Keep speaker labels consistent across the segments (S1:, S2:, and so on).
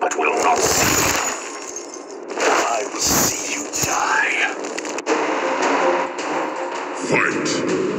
S1: but will not see. I will see you die.
S2: Fight!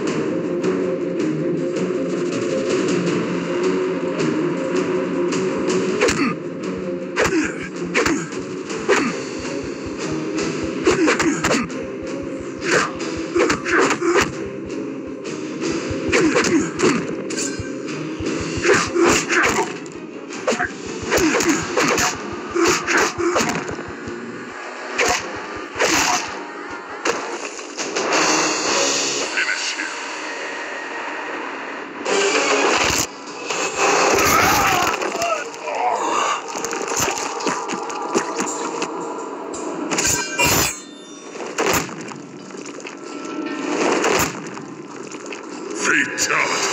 S2: Fatality.